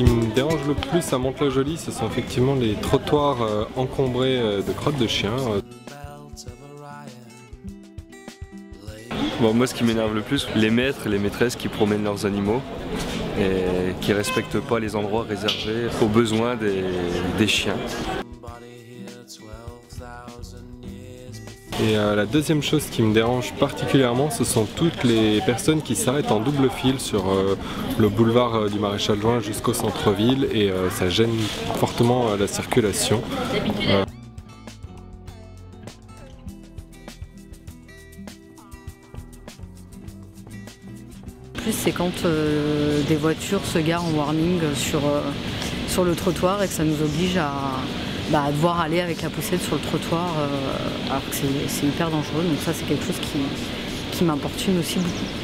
me dérange le plus à Mantes-la-Jolie, ce sont effectivement les trottoirs euh, encombrés euh, de crottes de chiens. Bon, moi, ce qui m'énerve le plus, les maîtres et les maîtresses qui promènent leurs animaux et qui respectent pas les endroits réservés aux besoins des chiens. Et euh, la deuxième chose qui me dérange particulièrement, ce sont toutes les personnes qui s'arrêtent en double fil sur euh, le boulevard euh, du Maréchal Juin jusqu'au centre-ville et ça gêne fortement la circulation. Plus c'est quand des voitures se garent en warning sur, sur le trottoir et que ça nous oblige à, bah, devoir aller avec la poussette sur le trottoir, euh, alors que c'est hyper dangereux. Donc ça, c'est quelque chose qui m'importune aussi beaucoup.